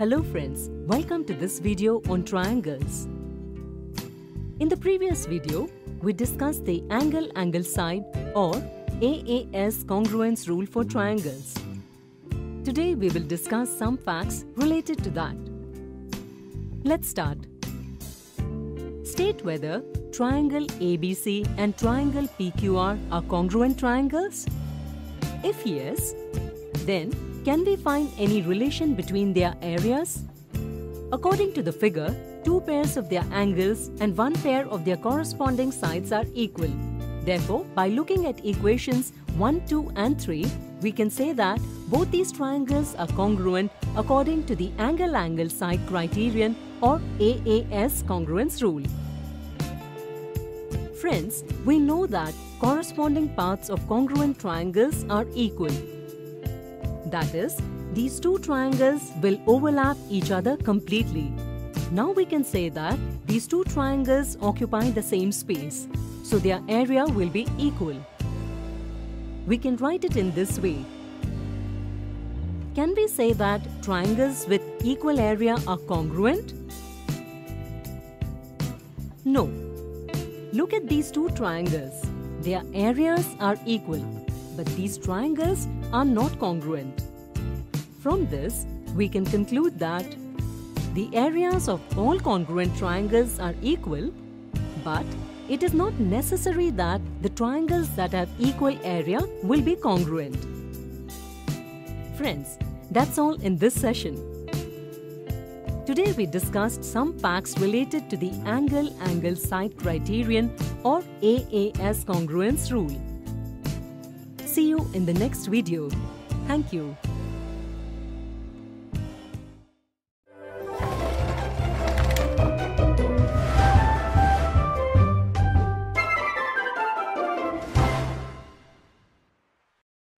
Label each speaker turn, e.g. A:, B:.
A: Hello friends, welcome to this video on triangles. In the previous video, we discussed the angle-angle side or AAS congruence rule for triangles. Today we will discuss some facts related to that. Let's start. State whether triangle ABC and triangle PQR are congruent triangles. If yes, then can we find any relation between their areas? According to the figure, two pairs of their angles and one pair of their corresponding sides are equal. Therefore, by looking at equations 1, 2 and 3, we can say that both these triangles are congruent according to the angle-angle side criterion or AAS congruence rule. Friends, we know that corresponding parts of congruent triangles are equal. That is, these two triangles will overlap each other completely. Now we can say that these two triangles occupy the same space, so their area will be equal. We can write it in this way. Can we say that triangles with equal area are congruent? No. Look at these two triangles. Their areas are equal, but these triangles are not congruent. From this, we can conclude that the areas of all congruent triangles are equal, but it is not necessary that the triangles that have equal area will be congruent. Friends, that's all in this session. Today we discussed some facts related to the angle-angle side criterion or AAS congruence rule. See you in the next video. Thank you.